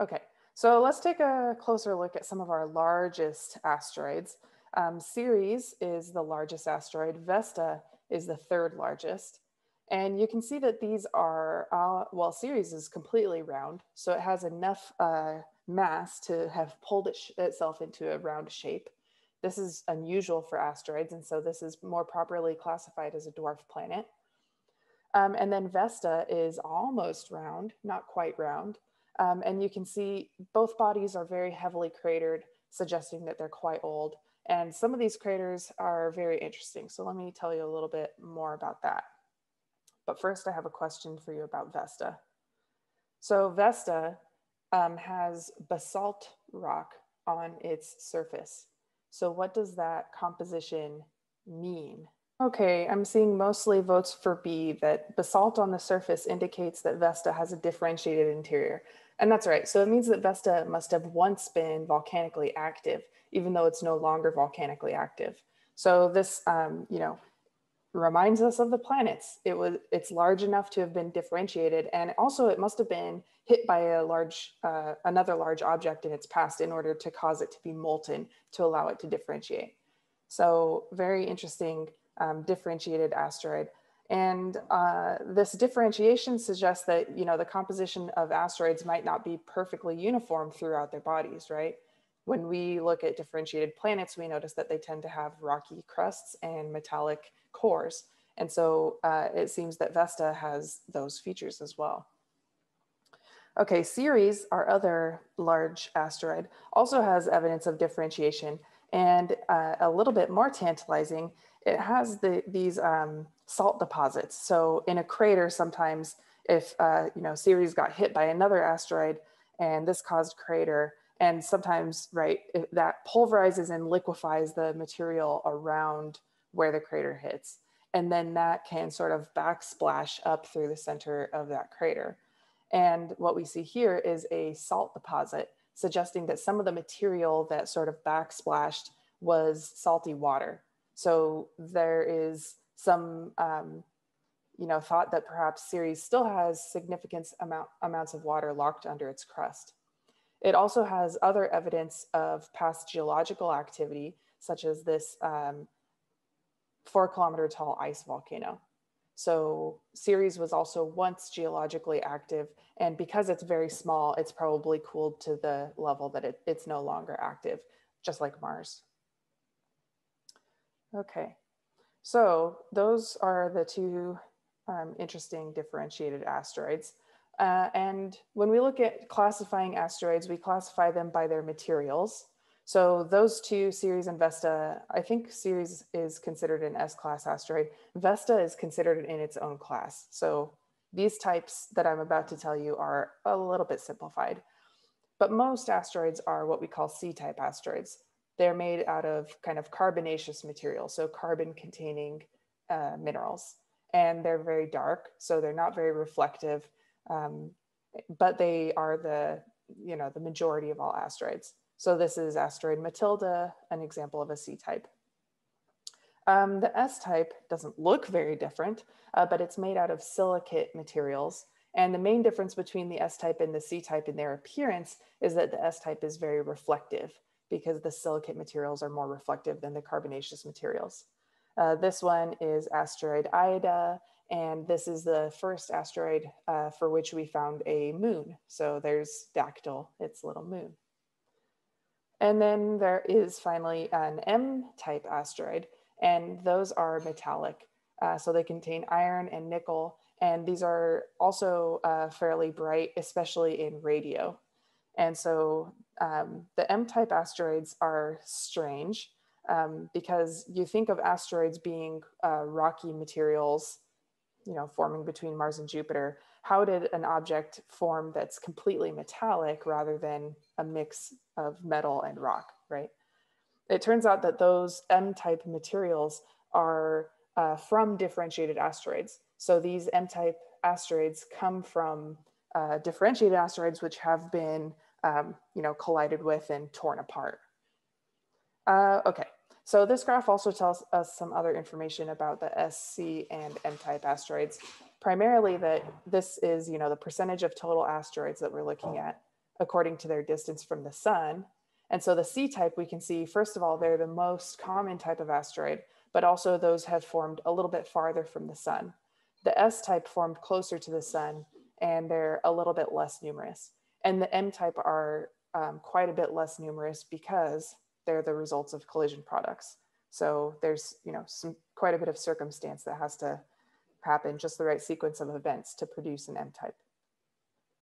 Okay, so let's take a closer look at some of our largest asteroids. Um, Ceres is the largest asteroid. Vesta is the third largest. And you can see that these are, uh, well, Ceres is completely round. So it has enough uh, mass to have pulled it itself into a round shape. This is unusual for asteroids. And so this is more properly classified as a dwarf planet. Um, and then Vesta is almost round, not quite round. Um, and you can see both bodies are very heavily cratered, suggesting that they're quite old. And some of these craters are very interesting. So let me tell you a little bit more about that. But first I have a question for you about Vesta. So Vesta um, has basalt rock on its surface. So what does that composition mean? Okay, I'm seeing mostly votes for B, that basalt on the surface indicates that Vesta has a differentiated interior. And that's right. So it means that Vesta must have once been volcanically active, even though it's no longer volcanically active. So this, um, you know, reminds us of the planets. It was, it's large enough to have been differentiated. And also it must have been hit by a large, uh, another large object in its past in order to cause it to be molten to allow it to differentiate. So very interesting um, differentiated asteroid. And uh, this differentiation suggests that, you know, the composition of asteroids might not be perfectly uniform throughout their bodies, right? When we look at differentiated planets, we notice that they tend to have rocky crusts and metallic cores. And so uh, it seems that Vesta has those features as well. Okay, Ceres, our other large asteroid, also has evidence of differentiation and uh, a little bit more tantalizing it has the, these um, salt deposits. So in a crater, sometimes if uh, you know Ceres got hit by another asteroid and this caused crater, and sometimes right that pulverizes and liquefies the material around where the crater hits, and then that can sort of backsplash up through the center of that crater. And what we see here is a salt deposit, suggesting that some of the material that sort of backsplashed was salty water. So there is some, um, you know, thought that perhaps Ceres still has significant amount, amounts of water locked under its crust. It also has other evidence of past geological activity, such as this um, four kilometer tall ice volcano. So Ceres was also once geologically active, and because it's very small, it's probably cooled to the level that it, it's no longer active, just like Mars. Okay, so those are the two um, interesting differentiated asteroids. Uh, and when we look at classifying asteroids, we classify them by their materials. So those two, Ceres and Vesta, I think Ceres is considered an S-class asteroid. Vesta is considered in its own class. So these types that I'm about to tell you are a little bit simplified. But most asteroids are what we call C-type asteroids. They're made out of kind of carbonaceous material, so carbon containing uh, minerals. And they're very dark, so they're not very reflective, um, but they are the, you know, the majority of all asteroids. So this is asteroid Mathilde, an example of a C-type. Um, the S-type doesn't look very different, uh, but it's made out of silicate materials. And the main difference between the S-type and the C-type in their appearance is that the S-type is very reflective because the silicate materials are more reflective than the carbonaceous materials. Uh, this one is asteroid Ida, and this is the first asteroid uh, for which we found a moon. So there's Dactyl, its little moon. And then there is finally an M-type asteroid, and those are metallic. Uh, so they contain iron and nickel, and these are also uh, fairly bright, especially in radio. And so um, the M-type asteroids are strange um, because you think of asteroids being uh, rocky materials, you know, forming between Mars and Jupiter. How did an object form that's completely metallic rather than a mix of metal and rock, right? It turns out that those M-type materials are uh, from differentiated asteroids. So these M-type asteroids come from uh, differentiated asteroids, which have been um, you know, collided with and torn apart. Uh, okay, so this graph also tells us some other information about the SC and M-type asteroids. Primarily that this is, you know, the percentage of total asteroids that we're looking at according to their distance from the sun. And so the C type, we can see, first of all, they're the most common type of asteroid, but also those have formed a little bit farther from the sun. The S type formed closer to the sun and they're a little bit less numerous. And the M type are um, quite a bit less numerous because they're the results of collision products. So there's, you know, some quite a bit of circumstance that has to happen, just the right sequence of events to produce an M type.